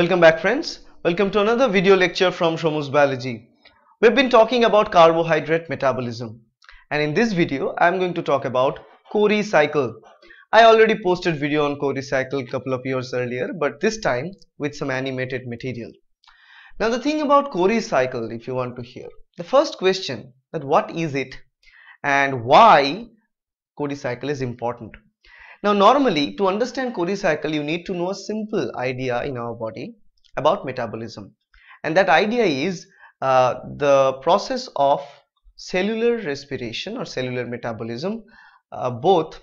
Welcome back friends. Welcome to another video lecture from Shomu's Biology. We've been talking about carbohydrate metabolism and in this video I am going to talk about Cori cycle. I already posted video on Cori cycle couple of years earlier but this time with some animated material. Now the thing about Cori cycle if you want to hear the first question that what is it and why Cori cycle is important. Now normally to understand Cori cycle you need to know a simple idea in our body about metabolism and that idea is uh, the process of cellular respiration or cellular metabolism uh, both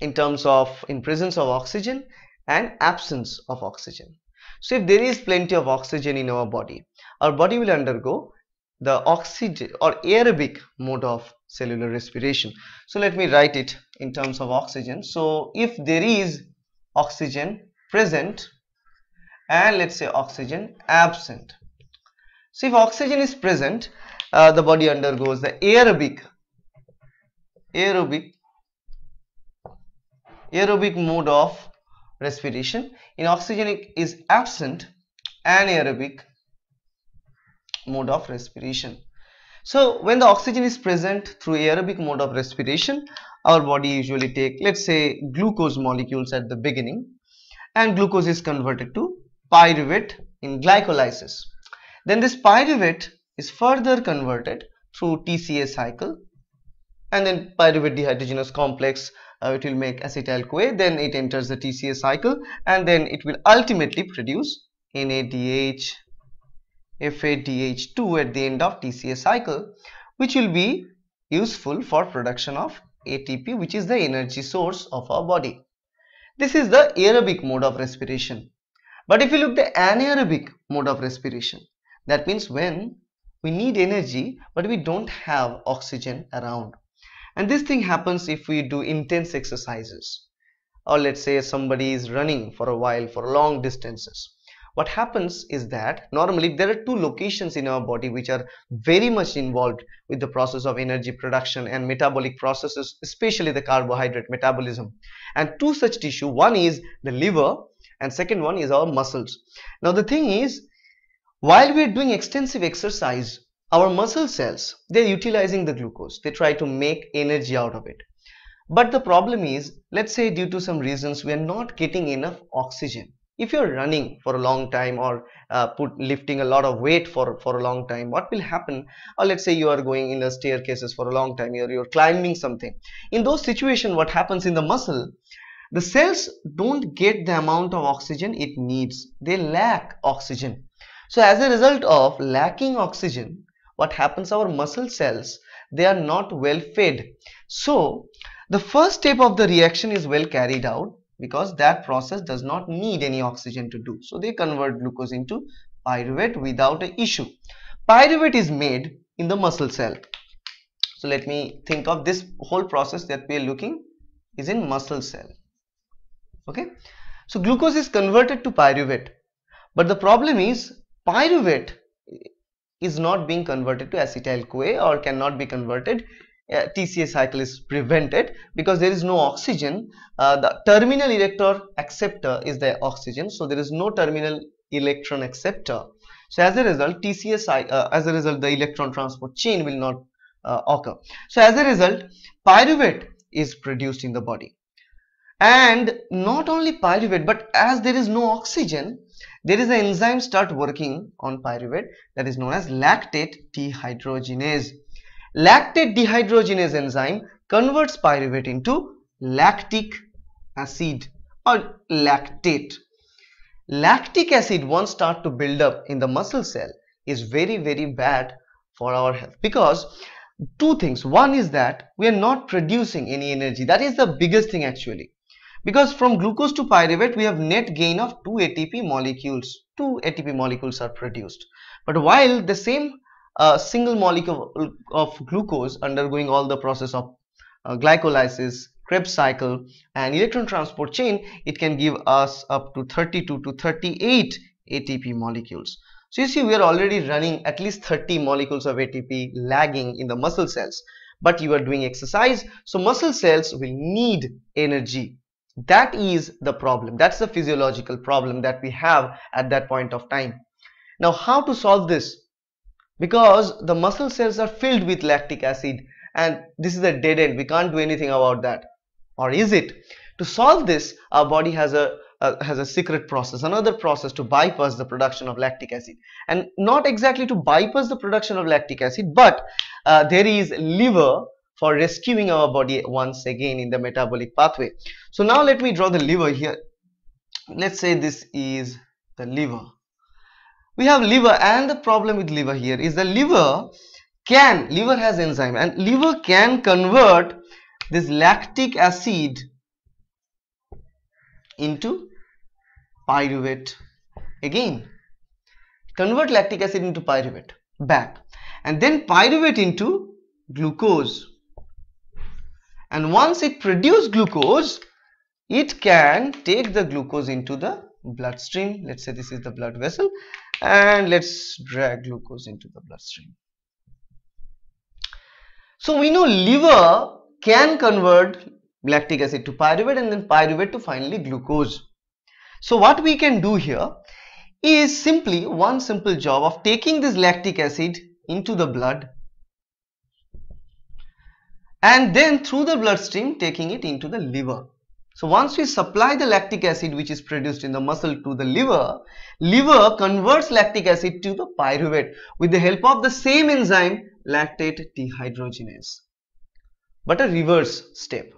in terms of in presence of oxygen and absence of oxygen. So if there is plenty of oxygen in our body our body will undergo the oxygen or aerobic mode of cellular respiration. So let me write it in terms of oxygen. So if there is oxygen present and let's say oxygen absent. So if oxygen is present uh, the body undergoes the aerobic aerobic aerobic mode of respiration. In oxygen is absent anaerobic mode of respiration. So when the oxygen is present through aerobic mode of respiration, our body usually take let's say glucose molecules at the beginning and glucose is converted to pyruvate in glycolysis. Then this pyruvate is further converted through TCA cycle and then pyruvate dehydrogenase complex uh, it will make acetyl CoA then it enters the TCA cycle and then it will ultimately produce NADH FADH2 at the end of TCA cycle which will be useful for production of ATP which is the energy source of our body. This is the aerobic mode of respiration. But if you look the anaerobic mode of respiration that means when we need energy but we don't have oxygen around and this thing happens if we do intense exercises or let's say somebody is running for a while for long distances what happens is that normally there are two locations in our body which are very much involved with the process of energy production and metabolic processes especially the carbohydrate metabolism. And two such tissue one is the liver and second one is our muscles. Now the thing is while we are doing extensive exercise our muscle cells they're utilizing the glucose. They try to make energy out of it. But the problem is let's say due to some reasons we are not getting enough oxygen if you're running for a long time or uh, put lifting a lot of weight for for a long time what will happen? Or let's say you are going in a staircases for a long time you're, you're climbing something. In those situations what happens in the muscle? The cells don't get the amount of oxygen it needs. They lack oxygen. So as a result of lacking oxygen what happens? Our muscle cells they are not well fed. So the first step of the reaction is well carried out because that process does not need any oxygen to do. So they convert glucose into pyruvate without an issue. Pyruvate is made in the muscle cell. So let me think of this whole process that we are looking is in muscle cell. Okay? So glucose is converted to pyruvate. But the problem is pyruvate is not being converted to acetyl CoA or cannot be converted TCA cycle is prevented because there is no oxygen. Uh, the terminal electron acceptor is the oxygen so there is no terminal electron acceptor. So as a result TCA uh, as a result the electron transport chain will not uh, occur. So as a result pyruvate is produced in the body. And not only pyruvate but as there is no oxygen there is an enzyme start working on pyruvate that is known as lactate dehydrogenase. Lactate dehydrogenase enzyme converts pyruvate into lactic acid or lactate. Lactic acid once start to build up in the muscle cell is very very bad for our health because two things. One is that we are not producing any energy. That is the biggest thing actually. Because from glucose to pyruvate we have net gain of 2 ATP molecules. 2 ATP molecules are produced. But while the same uh, single molecule of glucose undergoing all the process of uh, glycolysis Krebs cycle and electron transport chain it can give us up to 32 to 38 ATP molecules so you see we are already running at least 30 molecules of ATP lagging in the muscle cells but you are doing exercise so muscle cells will need energy That is the problem. That's the physiological problem that we have at that point of time. Now how to solve this? Because the muscle cells are filled with lactic acid and this is a dead end. We can't do anything about that. Or is it? To solve this, our body has a uh, has a secret process, another process to bypass the production of lactic acid. And not exactly to bypass the production of lactic acid, but uh, there is liver for rescuing our body once again in the metabolic pathway. So now let me draw the liver here. Let's say this is the liver. We have liver and the problem with liver here is the liver can, liver has enzyme and liver can convert this lactic acid into pyruvate again. Convert lactic acid into pyruvate. Back and then pyruvate into glucose. And once it produces glucose it can take the glucose into the bloodstream. Let's say this is the blood vessel and let's drag glucose into the bloodstream so we know liver can convert lactic acid to pyruvate and then pyruvate to finally glucose so what we can do here is simply one simple job of taking this lactic acid into the blood and then through the bloodstream taking it into the liver. So once we supply the lactic acid which is produced in the muscle to the liver, liver converts lactic acid to the pyruvate with the help of the same enzyme lactate dehydrogenase but a reverse step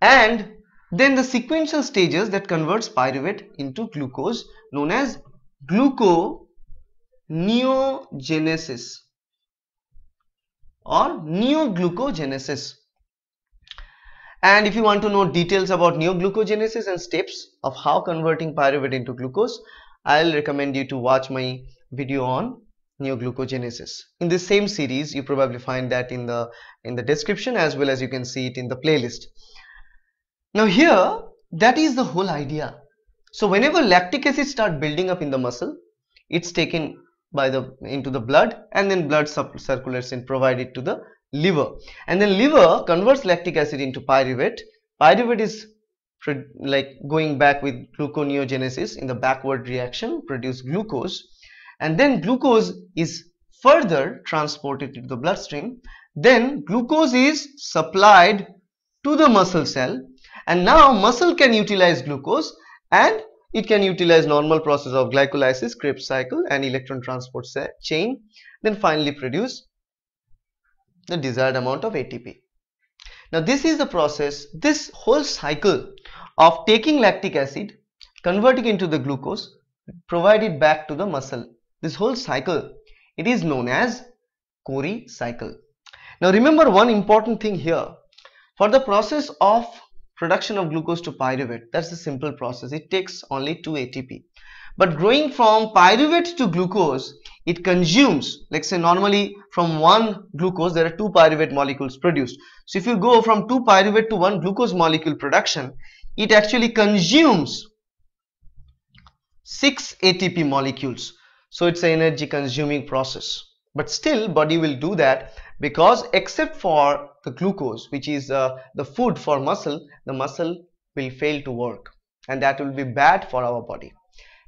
and then the sequential stages that converts pyruvate into glucose known as gluconeogenesis or neoglucogenesis. And if you want to know details about neoglucogenesis and steps of how converting pyruvate into glucose, I'll recommend you to watch my video on neoglucogenesis. In this same series, you probably find that in the in the description as well as you can see it in the playlist. Now here, that is the whole idea. So whenever lactic acid start building up in the muscle, it's taken by the into the blood and then blood circulates and provided to the liver. And then liver converts lactic acid into pyruvate. Pyruvate is like going back with gluconeogenesis in the backward reaction produce glucose. And then glucose is further transported to the bloodstream. Then glucose is supplied to the muscle cell. And now muscle can utilize glucose and it can utilize normal process of glycolysis, Krebs cycle and electron transport chain then finally produce the desired amount of ATP. Now this is the process, this whole cycle of taking lactic acid, converting into the glucose, provide it back to the muscle. This whole cycle, it is known as Cori cycle. Now remember one important thing here. For the process of production of glucose to pyruvate that's a simple process it takes only 2 ATP but growing from pyruvate to glucose it consumes let's say normally from one glucose there are two pyruvate molecules produced. So if you go from two pyruvate to one glucose molecule production it actually consumes 6 ATP molecules. So it's an energy consuming process. But still body will do that because except for the glucose which is uh, the food for muscle the muscle will fail to work. And that will be bad for our body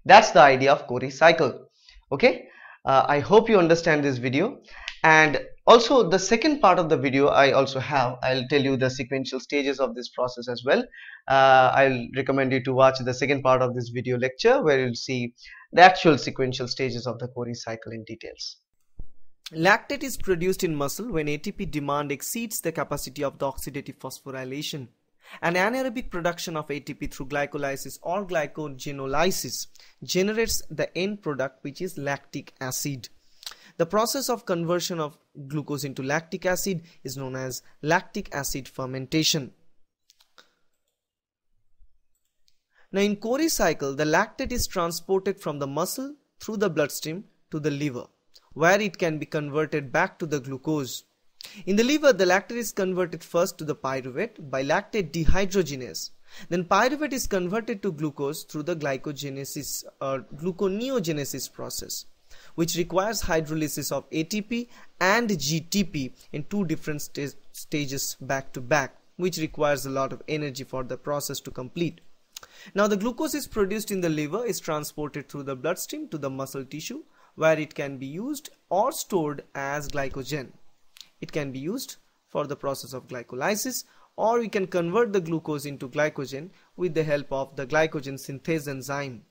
that's the idea of Cori cycle. Okay? Uh, I hope you understand this video. And also the second part of the video I also have I'll tell you the sequential stages of this process as well. Uh, I'll recommend you to watch the second part of this video lecture where you'll see the actual sequential stages of the Cori cycle in details. Lactate is produced in muscle when ATP demand exceeds the capacity of the oxidative phosphorylation. An anaerobic production of ATP through glycolysis or glycogenolysis generates the end product which is lactic acid. The process of conversion of glucose into lactic acid is known as lactic acid fermentation. Now in Cori cycle, the lactate is transported from the muscle through the bloodstream to the liver where it can be converted back to the glucose. In the liver, the lactate is converted first to the pyruvate by lactate dehydrogenase. Then pyruvate is converted to glucose through the glycogenesis or gluconeogenesis process, which requires hydrolysis of ATP and GTP in two different st stages back to back. which requires a lot of energy for the process to complete. Now the glucose is produced in the liver is transported through the bloodstream to the muscle tissue where it can be used or stored as glycogen. It can be used for the process of glycolysis or we can convert the glucose into glycogen with the help of the glycogen synthase enzyme.